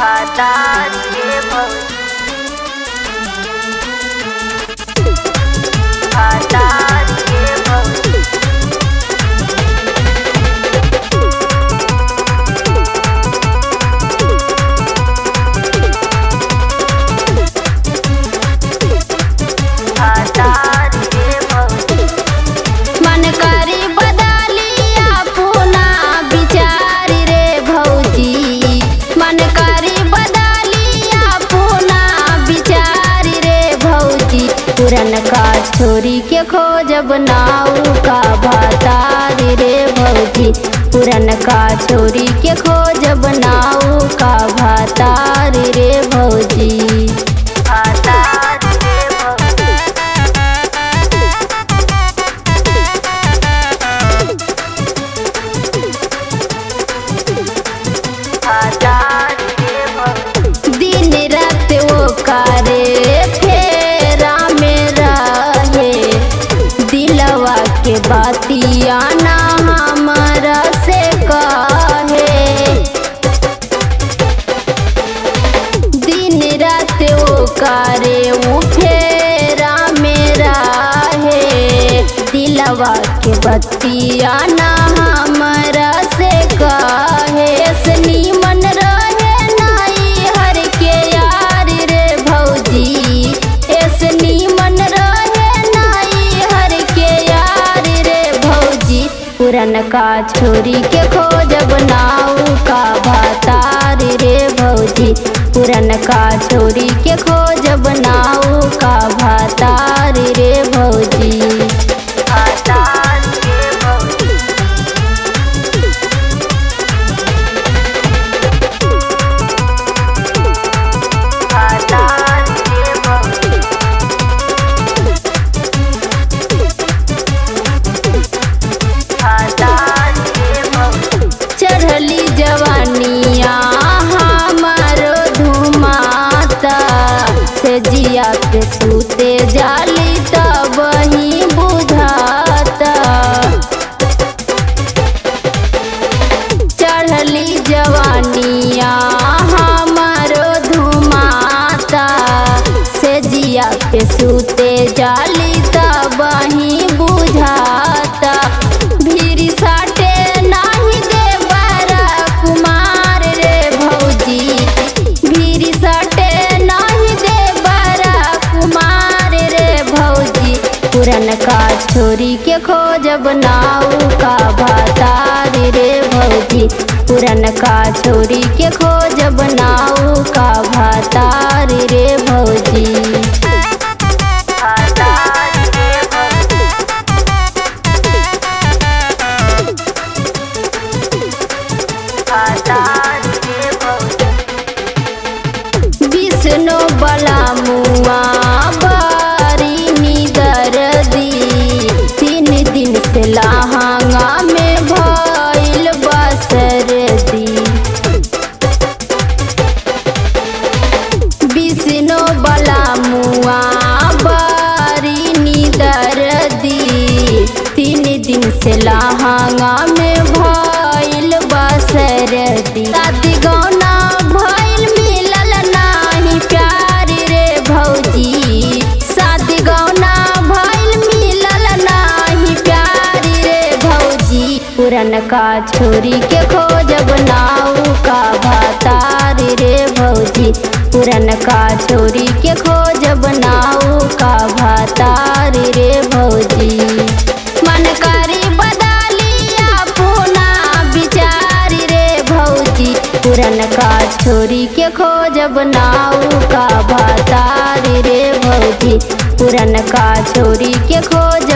भातार के पुरन का छोरी के खोजब नाऊ का भातारी रे भौजी। पुरन का छोरी के खोजब नाऊ का भातारी रे भौजी। बातिया ना से कहे। दिन करे फेरा मेरा है दिलवा के बतिया ना का छोरी के खोज बनाऊ का भातार रे भौजी? पुरन का छोरी के खोज बनाऊ का भातार रे सूते जाली तब ही बुझाता। भीड़ साटे नाही दे बारा कुमार रे भौजी। भीड़ साटे नाही दे बारा कुमार रे भौजी। पुरन का छोरी के खोजब नाऊ का भातार रे भौजी। पुरन का छोरी लहंगा में भइल बसरदी शादी गौना भइल मिलल नाही प्यार रे भौजी। शादी गौना भइल मिलल नाही प्यार रे भौजी। पुरन का छोरी के खोजब नाऊ का भातार रे भौजी। पुरन का छोरी के खोजब नाऊ पुरन का छोरी के खोजब नाऊ का भातार रे भौजी पुरन का छोरी के खोज